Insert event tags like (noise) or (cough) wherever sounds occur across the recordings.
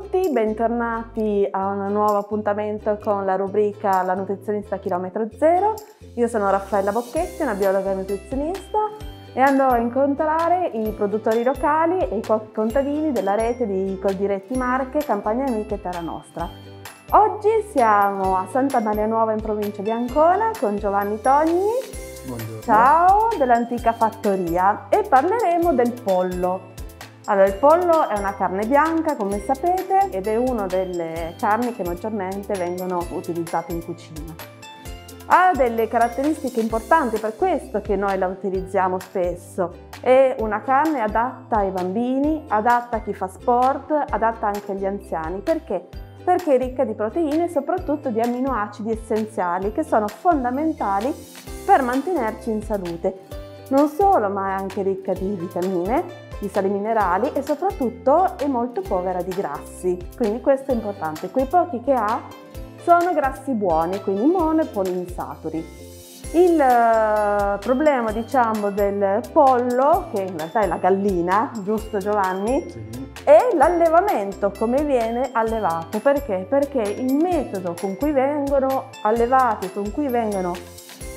tutti, bentornati a un nuovo appuntamento con la rubrica La nutrizionista chilometro zero. Io sono Raffaella Bocchetti, una biologa nutrizionista e andrò a incontrare i produttori locali e i contadini della rete di Coldiretti Marche, Campagna Amiche e Terra Nostra. Oggi siamo a Santa Maria Nuova in provincia di Ancona con Giovanni Togni. Buongiorno. Ciao, dell'antica fattoria e parleremo del pollo. Allora, il pollo è una carne bianca, come sapete, ed è una delle carni che maggiormente vengono utilizzate in cucina. Ha delle caratteristiche importanti, per questo che noi la utilizziamo spesso. È una carne adatta ai bambini, adatta a chi fa sport, adatta anche agli anziani. Perché? Perché è ricca di proteine e soprattutto di amminoacidi essenziali che sono fondamentali per mantenerci in salute. Non solo, ma è anche ricca di vitamine, di sali minerali e soprattutto è molto povera di grassi, quindi questo è importante. Quei pochi che ha sono grassi buoni, quindi mono e poliinsaturi. Il uh, problema diciamo del pollo, che in realtà è la gallina, giusto Giovanni? Sì. È l'allevamento, come viene allevato. Perché? Perché il metodo con cui vengono allevati, con cui vengono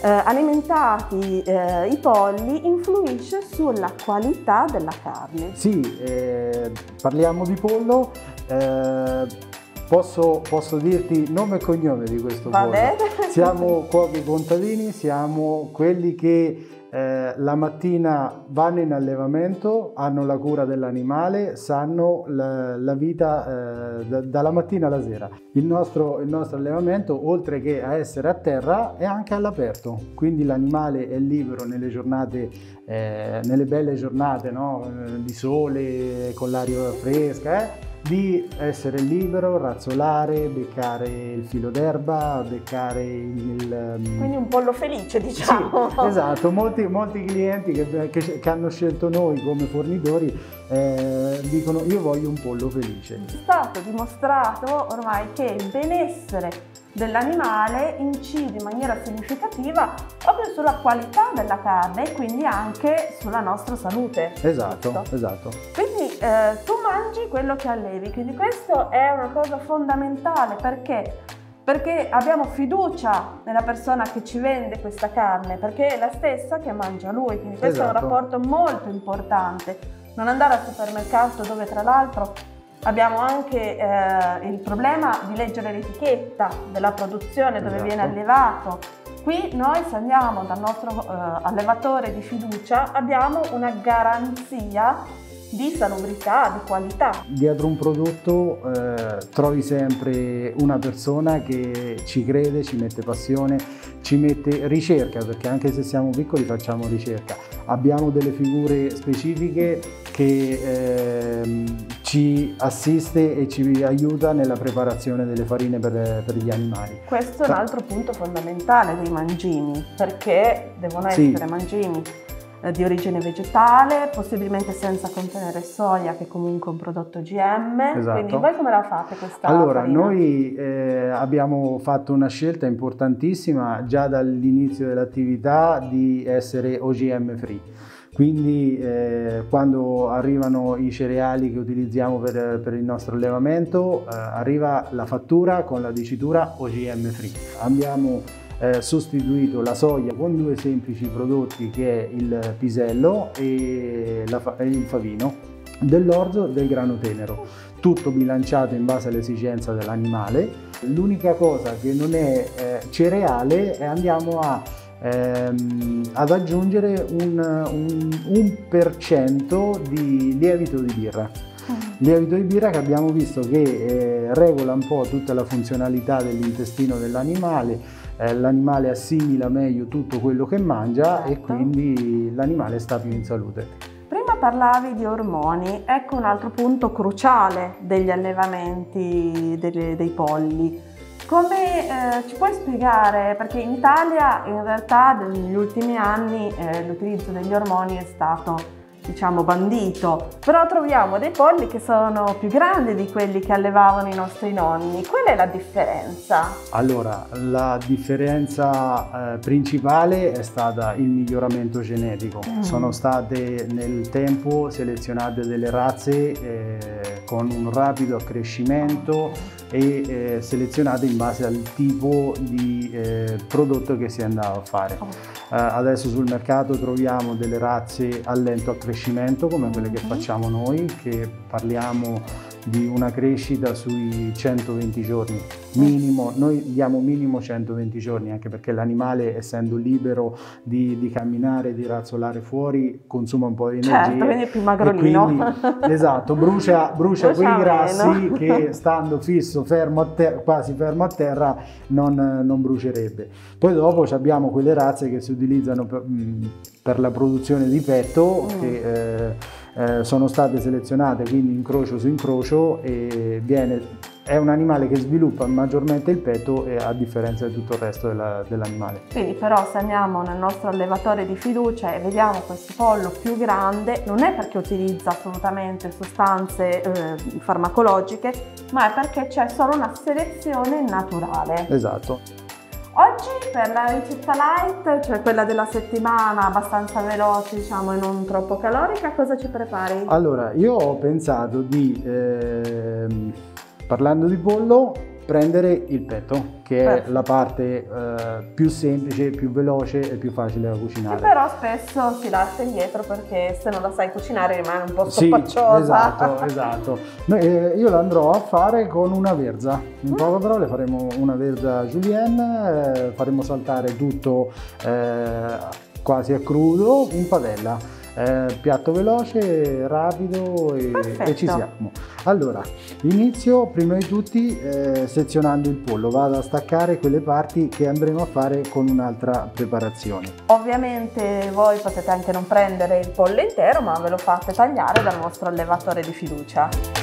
eh, alimentati eh, i polli influisce sulla qualità della carne. Sì, eh, parliamo di pollo. eh, Posso, posso dirti nome e cognome di questo Va pollo? bene. Siamo cuochi contadini, siamo quelli che eh, la mattina vanno in allevamento, hanno la cura dell'animale, sanno la, la vita eh, da- dalla mattina alla sera. Il nostro, il nostro allevamento, oltre che a essere a terra, è anche all'aperto, quindi l'animale è libero nelle giornate, eh, nelle belle giornate no? Eh, di sole, con l'aria fresca. Di essere libero, razzolare, beccare il filo d'erba, beccare il... ehm, Quindi un pollo felice, diciamo. sì, (laughs) esatto, molti, molti clienti che, che- che hanno scelto noi come fornitori eh, dicono io voglio un pollo felice. È stato dimostrato ormai che il benessere dell'animale incide in maniera significativa proprio sulla qualità della carne e quindi anche sulla nostra salute. Esatto, Giusto? esatto. Quindi eh, tu mangi quello che allevi, quindi questo è una cosa fondamentale perché? Perché abbiamo fiducia nella persona che ci vende questa carne, perché è la stessa che mangia lui, quindi questo è un Esatto. rapporto molto importante. Non andare al supermercato dove tra l'altro abbiamo anche eh, il problema di leggere l'etichetta della produzione dove Esatto. viene allevato. Qui noi se andiamo dal nostro eh, allevatore di fiducia abbiamo una garanzia di salubrità, di qualità. Dietro un prodotto eh, trovi sempre una persona che ci crede, ci mette passione, ci mette ricerca, perché anche se siamo piccoli facciamo ricerca. Abbiamo delle figure specifiche che ehm, ci assiste e ci aiuta nella preparazione delle farine per, per gli animali. Questo è un altro punto fondamentale dei mangimi, perché devono Sì. essere mangimi eh, di origine vegetale, possibilmente senza contenere soia, che è comunque un prodotto GM. Esatto. Quindi voi come la fate questa Allora, farina? noi eh, abbiamo fatto una scelta importantissima già dall'inizio dell'attività di essere OGM free. Quindi eh, quando arrivano i cereali che utilizziamo per, per il nostro allevamento, eh, arriva la fattura con la dicitura OGM free. Abbiamo eh, sostituito la soia con due semplici prodotti che è il pisello e, la e il favino dell'orzo e del grano tenero tutto bilanciato in base all'esigenza dell'animale. L'unica cosa che non è eh, cereale è andiamo a, ehm, ad aggiungere un, un, un per cento di lievito di birra. Mm. Lievito di birra che abbiamo visto che eh, regola un po' tutta la funzionalità dell'intestino dell'animale, eh, l'animale assimila meglio tutto quello che mangia e Certo. quindi l'animale sta più in salute. Prima parlavi di ormoni, ecco un altro punto cruciale degli allevamenti delle- dei polli. Come eh, ci puoi spiegare? Perché in Italia in realtà negli ultimi anni eh, l'utilizzo degli ormoni è stato diciamo bandito, però troviamo dei polli che sono più grandi di quelli che allevavano i nostri nonni. Qual è la differenza? Allora, la differenza eh, principale è stata il miglioramento genetico. Mm. Sono state nel tempo selezionate delle razze eh, con un rapido accrescimento e eh, selezionate in base al tipo di eh, prodotto che si andava a fare. Oh. Eh, adesso sul mercato troviamo delle razze a lento accrescimento come quelle che facciamo noi, che parliamo di una crescita sui 120 giorni minimo, noi diamo minimo 120 giorni anche perché l'animale essendo libero di, di, camminare, di razzolare fuori consuma un po' di energia. Certo, è più magrolino. Quindi, (laughs) esatto, brucia, brucia, brucia quei grassi che stando fisso, fermo terra, quasi fermo a terra non, non, brucerebbe. Poi dopo abbiamo quelle razze che si utilizzano per, per la produzione di petto mm. che eh, eh, sono state selezionate quindi incrocio su incrocio e viene, è un animale che sviluppa maggiormente il petto a differenza di tutto il resto della, dell'animale. Quindi però se andiamo nel nostro allevatore di fiducia e vediamo questo pollo più grande non è perché utilizza assolutamente sostanze eh, farmacologiche ma è perché c'è solo una selezione naturale. Esatto. Oggi per la ricetta light, cioè quella della settimana abbastanza veloce diciamo e non troppo calorica, cosa ci prepari? Allora, io ho pensato di, eh, parlando di pollo, prendere il petto, che Perfetto. è la parte eh, più semplice, più veloce e più facile da cucinare. Che però spesso si lascia indietro perché se non la sai cucinare rimane un po' scoppacciosa. Sì, esatto, esatto. Noi, eh, io la andrò a fare con una verza. In mm. poche parole faremo una verza julienne, eh, faremo saltare tutto eh, quasi a crudo in padella. Eh, piatto veloce, rapido e, e, ci siamo. Allora, inizio prima di tutti eh, sezionando il pollo, vado a staccare quelle parti che andremo a fare con un'altra preparazione. Ovviamente voi potete anche non prendere il pollo intero, ma ve lo fate tagliare dal vostro allevatore di fiducia.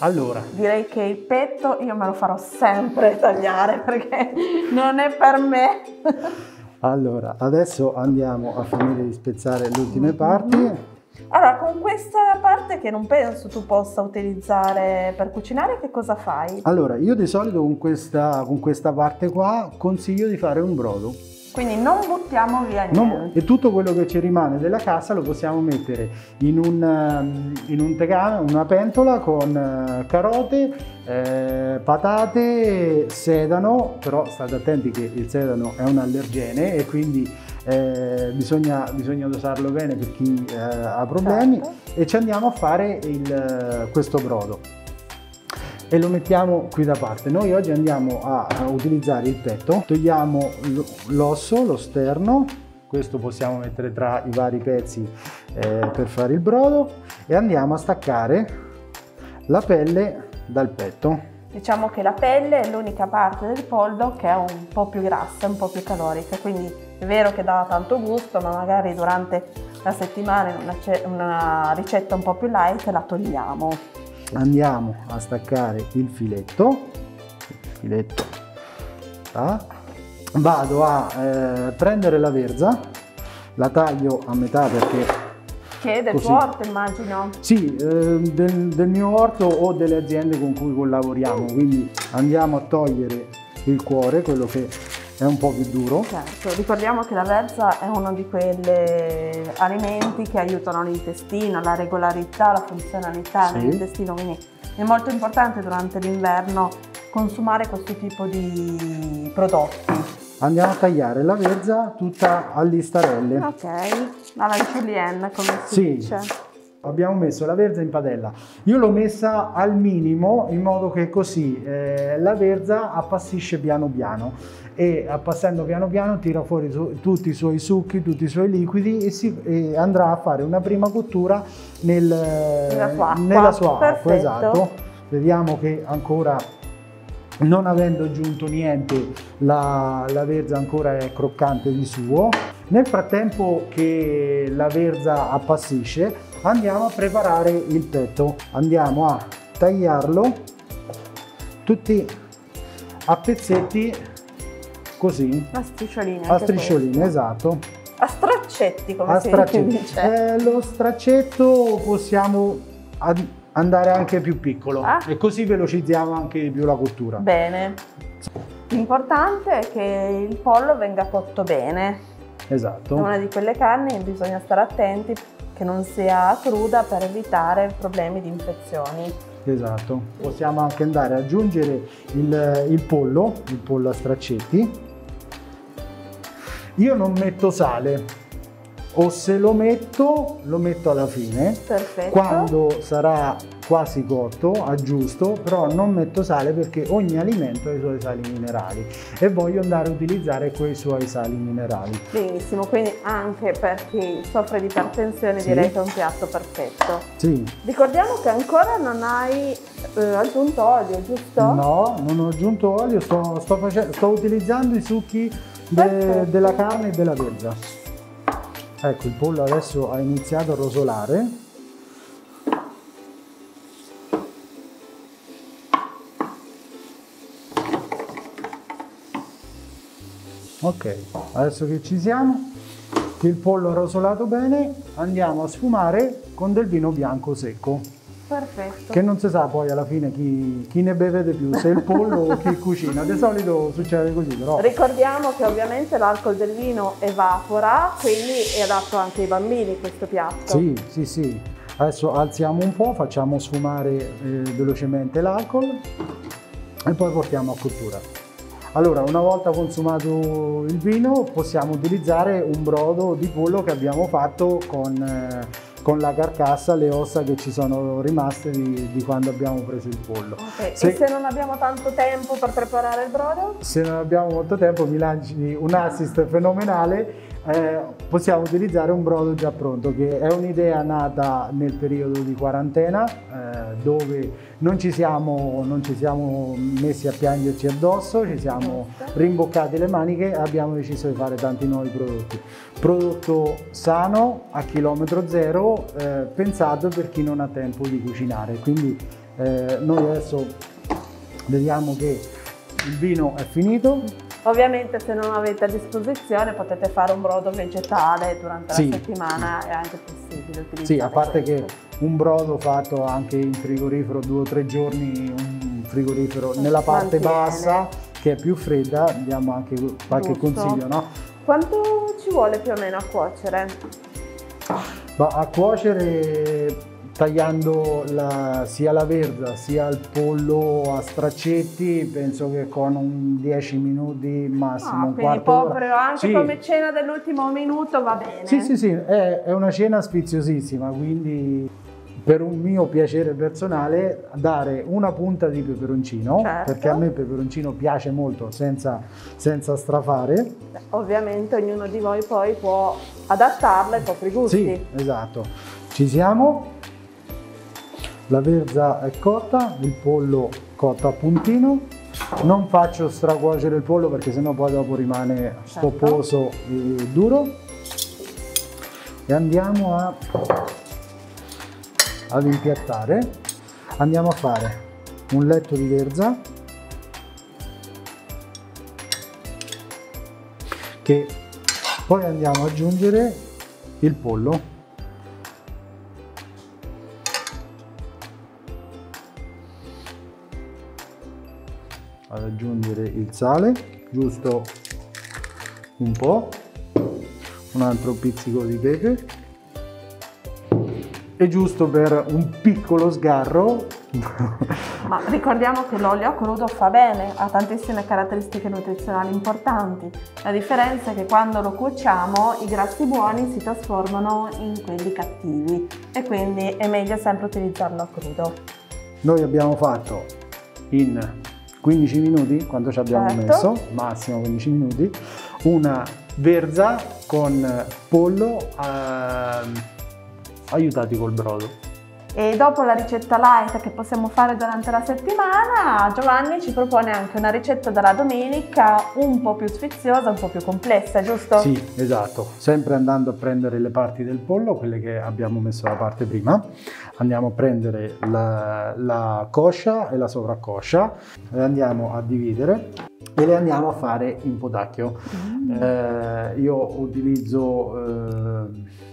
Allora. Direi che il petto io me lo farò sempre tagliare perché non è per me. allora, adesso andiamo a finire di spezzare le ultime parti. Allora, con questa parte che non penso tu possa utilizzare per cucinare, che cosa fai? Allora, io di solito con questa, con questa parte qua consiglio di fare un brodo. Quindi non buttiamo via niente. Non, e tutto quello che ci rimane della cassa lo possiamo mettere in un, ehm, in un tegame, una pentola con eh, carote, eh, patate, sedano, però state attenti che il sedano è un allergene e quindi eh, bisogna, bisogna, dosarlo bene per chi eh, ha problemi certo. e ci andiamo a fare il, questo brodo e lo mettiamo qui da parte. Noi oggi andiamo a, utilizzare il petto, togliamo l'osso, lo sterno, questo possiamo mettere tra i vari pezzi eh, per fare il brodo e andiamo a staccare la pelle dal petto. Diciamo che la pelle è l'unica parte del pollo che è un po' più grassa, un po' più calorica, quindi è vero che dà tanto gusto, ma magari durante la settimana in una, una ricetta un po' più light la togliamo andiamo a staccare il filetto, il filetto ah. vado a eh, prendere la verza, la taglio a metà perché che è del così. tuo orto immagino? Sì, eh, del, del, mio orto o delle aziende con cui collaboriamo, quindi andiamo a togliere il cuore, quello che è un po' più duro. Certo, ricordiamo che la verza è uno di quegli alimenti che aiutano l'intestino, la regolarità, la funzionalità sì. dell'intestino, quindi è molto importante durante l'inverno consumare questo tipo di prodotti. Andiamo a tagliare la verza tutta a listarelle. Ok, alla julienne come si sì. dice. Abbiamo messo la verza in padella. Io l'ho messa al minimo in modo che così eh, la verza appassisce piano piano e appassando piano piano tira fuori tutti i suoi succhi, tutti i suoi liquidi e, si, e andrà a fare una prima cottura nel, nella sua acqua. Nella sua acqua esatto. Vediamo che ancora non avendo aggiunto niente la, la, verza ancora è croccante di suo. Nel frattempo che la verza appassisce andiamo a preparare il petto. Andiamo a tagliarlo tutti a pezzetti così. A striscioline. A striscioline, esatto. A straccetti, come a si straccetti. dice. Eh, lo straccetto possiamo andare anche più piccolo Ah. e così velocizziamo anche di più la cottura. Bene. L'importante è che il pollo venga cotto bene. È Esatto. una di quelle carni che bisogna stare attenti che non sia cruda per evitare problemi di infezioni. Esatto. Possiamo anche andare ad aggiungere il, il pollo, il pollo a straccetti. Io non metto sale, o se lo metto, lo metto alla fine. Perfetto. Quando sarà quasi cotto, aggiusto, però non metto sale perché ogni alimento ha i suoi sali minerali e voglio andare a utilizzare quei suoi sali minerali. Benissimo, quindi anche per chi soffre di ipertensione Sì. direi che è un piatto perfetto. Sì, Ricordiamo che ancora non hai eh, aggiunto olio, giusto? no, non ho aggiunto olio, sto, sto face- sto utilizzando i succhi de- della carne e della verza. Ecco, il pollo adesso ha iniziato a rosolare. Ok, adesso che ci siamo, che il pollo ha rosolato bene, andiamo a sfumare con del vino bianco secco. Perfetto. Che non si sa poi alla fine chi, chi ne beve di più, se il pollo o chi cucina. Di solito succede così, però. Ricordiamo che ovviamente l'alcol del vino evapora, quindi è adatto anche ai bambini questo piatto. Sì, sì, sì. Adesso alziamo un po', facciamo sfumare eh, velocemente l'alcol e poi portiamo a cottura. Allora, una volta consumato il vino, possiamo utilizzare un brodo di pollo che abbiamo fatto con, eh, con la carcassa, le ossa che ci sono rimaste di, di quando abbiamo preso il pollo. Ok, Se- E se non abbiamo tanto tempo per preparare il brodo? se non abbiamo molto tempo mi lanci un assist fenomenale eh, possiamo utilizzare un brodo già pronto che è un'idea nata nel periodo di quarantena eh, dove non ci, siamo, non ci siamo messi a piangerci addosso ci siamo Giusto. rimboccati le maniche e abbiamo deciso di fare tanti nuovi prodotti prodotto sano a chilometro zero eh, pensato per chi non ha tempo di cucinare quindi eh, noi adesso vediamo che il vino è finito. Ovviamente se non avete a disposizione potete fare un brodo vegetale durante Sì. la settimana, è anche possibile utilizzare Sì, a parte che questo. un brodo fatto anche in frigorifero due o tre giorni, un frigorifero nella parte Mantiene. bassa che è più fredda, diamo anche qualche Giusto. consiglio, no? Quanto ci vuole più o meno a cuocere? Ma a cuocere tagliando la- sia la verza sia il pollo a straccetti, penso che con un 10 minuti massimo, Ah, un quindi quarto proprio anche Sì. come cena dell'ultimo minuto va bene. Sì, sì, sì, è, è una cena sfiziosissima, quindi per un mio piacere personale dare una punta di peperoncino, Certo. perché a me il peperoncino piace molto senza, senza strafare. Ovviamente ognuno di voi poi può adattarla ai propri gusti. Sì, esatto. Ci siamo. La verza è cotta, il pollo cotto a puntino. Non faccio stracuocere il pollo perché sennò poi dopo rimane Certo. stopposo e duro. E andiamo a, ad impiattare. Andiamo a fare un letto di verza che poi andiamo ad aggiungere il pollo. Sale, giusto un po', un altro pizzico di pepe e giusto per un piccolo sgarro Ma ricordiamo che l'olio crudo fa bene, ha tantissime caratteristiche nutrizionali importanti. La differenza è che quando lo cuociamo i grassi buoni si trasformano in quelli cattivi e quindi è meglio sempre utilizzarlo a crudo. Noi abbiamo fatto in 15 minuti, quanto ci abbiamo Certo. messo, massimo 15 minuti, una verza con pollo ehm, aiutati col brodo. E dopo la ricetta light che possiamo fare durante la settimana, Giovanni ci propone anche una ricetta della domenica un po' più sfiziosa, un po' più complessa, giusto? Sì, esatto. Sempre andando a prendere le parti del pollo, quelle che abbiamo messo da parte prima. Andiamo a prendere la, la coscia e la sovraccoscia, le andiamo a dividere e le andiamo a fare in potacchio. Mm. Eh, io utilizzo... Eh,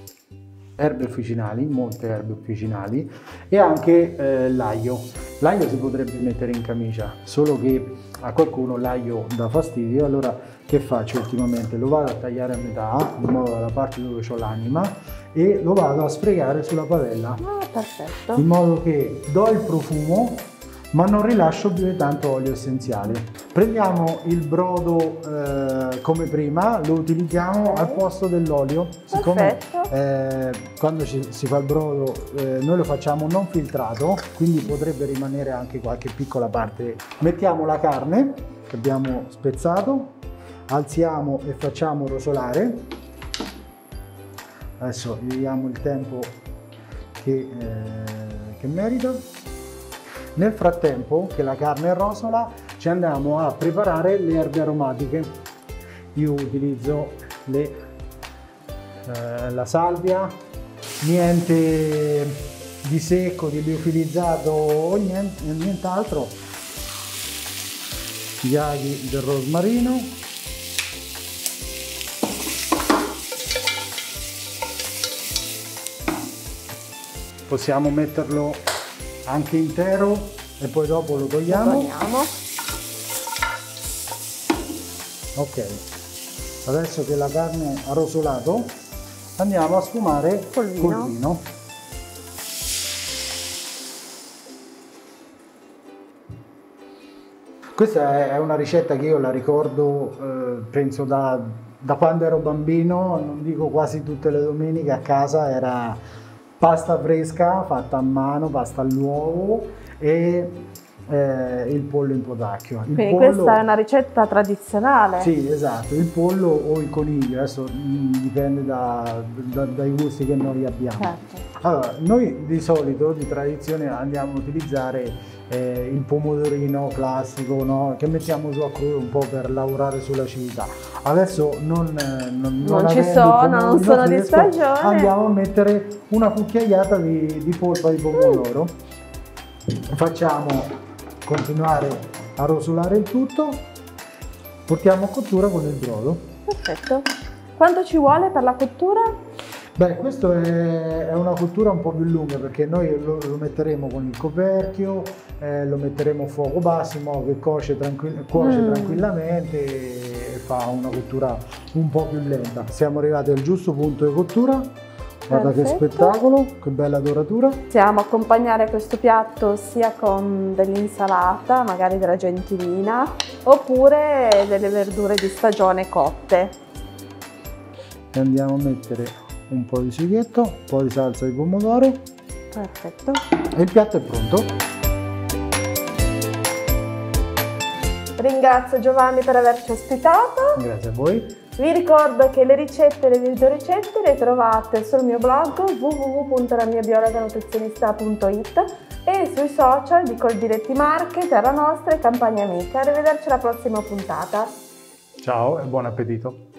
erbe officinali, molte erbe officinali e anche eh, l'aglio. L'aglio si potrebbe mettere in camicia, solo che a qualcuno l'aglio dà fastidio, allora che faccio ultimamente? Lo vado a tagliare a metà, in modo dalla parte dove ho l'anima e lo vado a sfregare sulla padella. Ah, perfetto. In modo che do il profumo ma non rilascio più di tanto olio essenziale. Prendiamo il brodo eh, come prima, lo utilizziamo al posto dell'olio, siccome eh, quando ci, si fa il brodo eh, noi lo facciamo non filtrato, quindi potrebbe rimanere anche qualche piccola parte. Mettiamo la carne che abbiamo spezzato, alziamo e facciamo rosolare. Adesso gli diamo il tempo che, eh, che merita. Nel frattempo che la carne rosola ci andiamo a preparare le erbe aromatiche. Io utilizzo le, eh, la salvia, niente di secco, di liofilizzato o nient'altro, gli aghi del rosmarino, possiamo metterlo anche intero e poi dopo lo togliamo. Lo togliamo. Ok, adesso che la carne ha rosolato andiamo a sfumare col vino. Col vino. Questa è una ricetta che io la ricordo, eh, penso da, da quando ero bambino, non dico quasi tutte le domeniche a casa, era pasta fresca fatta a mano, pasta all'uovo e eh, il pollo in potacchio. Il Quindi pollo, questa è una ricetta tradizionale? Sì, esatto, il pollo o il coniglio, adesso mm, dipende da, da, dai gusti che noi abbiamo. Certo. Allora, noi di solito, di tradizione, andiamo a utilizzare eh, il pomodorino classico no? che mettiamo su a crudo un po' per lavorare sull'acidità. Adesso non, eh, non, non, non ci sono, non sono di stagione. Andiamo a mettere una cucchiaiata di, di polpa di pomodoro. Mm. Facciamo continuare a rosolare il tutto. Portiamo a cottura con il brodo. Perfetto. Quanto ci vuole per la cottura? Beh, questa è, una cottura un po' più lunga perché noi lo, lo metteremo con il coperchio, eh, lo metteremo a fuoco modo che cuoce, tranquill cuoce mm. tranquillamente e fa una cottura un po' più lenta. Siamo arrivati al giusto punto di cottura. Guarda che spettacolo, che bella doratura. Possiamo accompagnare questo piatto sia con dell'insalata, magari della gentilina, oppure delle verdure di stagione cotte. E andiamo a mettere un po' di sughetto, un po' di salsa di pomodoro. Perfetto. E il piatto è pronto. Ringrazio Giovanni per averci ospitato. Grazie a voi. Vi ricordo che le ricette e le video ricette le trovate sul mio blog www.lamiabiologanutrizionista.it e sui social di Coldiretti Marche, Terra Nostra e Campagna Amica. Arrivederci alla prossima puntata. Ciao e buon appetito.